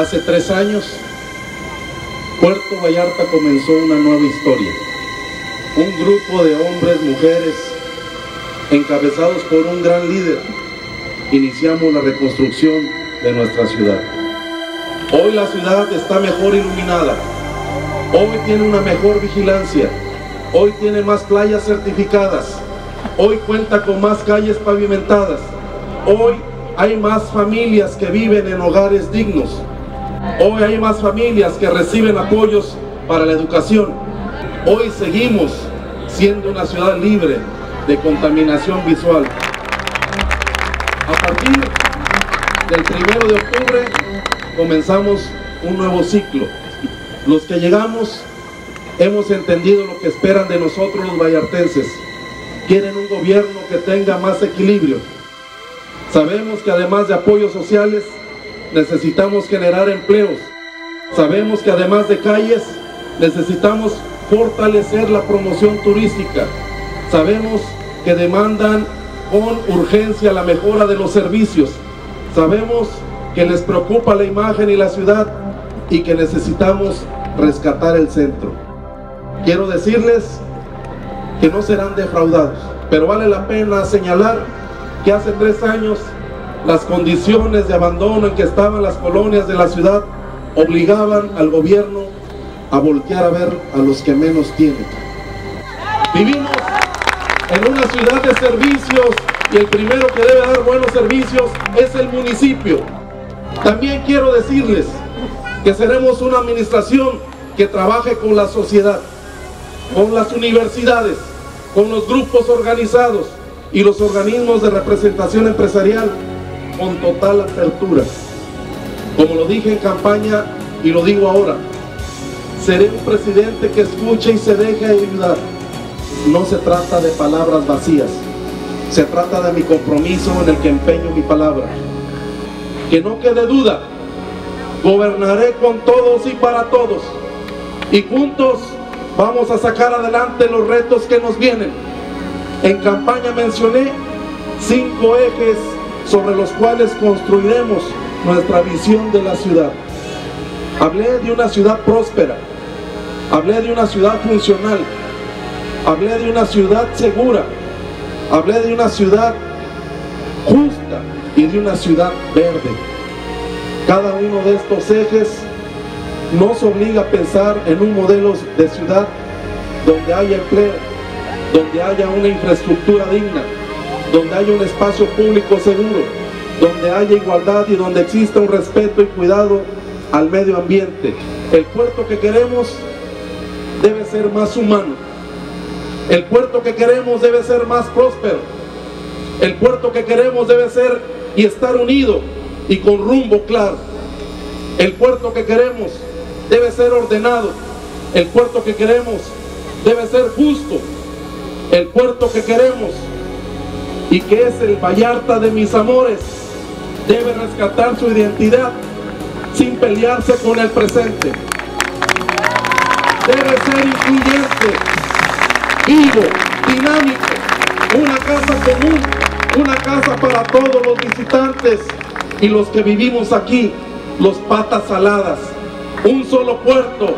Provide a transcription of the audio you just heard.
Hace tres años, Puerto Vallarta comenzó una nueva historia. Un grupo de hombres, mujeres, encabezados por un gran líder, iniciamos la reconstrucción de nuestra ciudad. Hoy la ciudad está mejor iluminada, hoy tiene una mejor vigilancia, hoy tiene más playas certificadas, hoy cuenta con más calles pavimentadas, hoy hay más familias que viven en hogares dignos, hoy hay más familias que reciben apoyos para la educación, hoy seguimos siendo una ciudad libre de contaminación visual. A partir del primero de octubre comenzamos un nuevo ciclo. Los que llegamos hemos entendido lo que esperan de nosotros los vallartenses. Quieren un gobierno que tenga más equilibrio. Sabemos que además de apoyos sociales, necesitamos generar empleos. Sabemos que además de calles, necesitamos fortalecer la promoción turística. Sabemos que demandan con urgencia la mejora de los servicios. Sabemos que les preocupa la imagen y la ciudad y que necesitamos rescatar el centro. Quiero decirles que no serán defraudados, pero vale la pena señalar que hace tres años las condiciones de abandono en que estaban las colonias de la ciudad obligaban al gobierno a voltear a ver a los que menos tienen. Vivimos en una ciudad de servicios y el primero que debe dar buenos servicios es el municipio. También quiero decirles que seremos una administración que trabaje con la sociedad, con las universidades, con los grupos organizados y los organismos de representación empresarial con total apertura. Como lo dije en campaña y lo digo ahora, seré un presidente que escuche y se deje ayudar. No se trata de palabras vacías, se trata de mi compromiso en el que empeño mi palabra. Que no quede duda, gobernaré con todos y para todos. Y juntos vamos a sacar adelante los retos que nos vienen. En campaña mencioné cinco ejes sobre los cuales construiremos nuestra visión de la ciudad. Hablé de una ciudad próspera, hablé de una ciudad funcional, hablé de una ciudad segura, hablé de una ciudad justa y de una ciudad verde. Cada uno de estos ejes nos obliga a pensar en un modelo de ciudad donde haya empleo, donde haya una infraestructura digna, donde haya un espacio público seguro, donde haya igualdad y donde exista un respeto y cuidado al medio ambiente. El puerto que queremos debe ser más humano. El puerto que queremos debe ser más próspero. El puerto que queremos debe ser y estar unido y con rumbo claro. El puerto que queremos debe ser ordenado. El puerto que queremos debe ser justo. El puerto que queremos y que es el Vallarta de mis amores debe rescatar su identidad sin pelearse con el presente. Debe ser incluyente, vivo, dinámico, una casa común, una casa para todos los visitantes y los que vivimos aquí, los patas saladas, un solo puerto,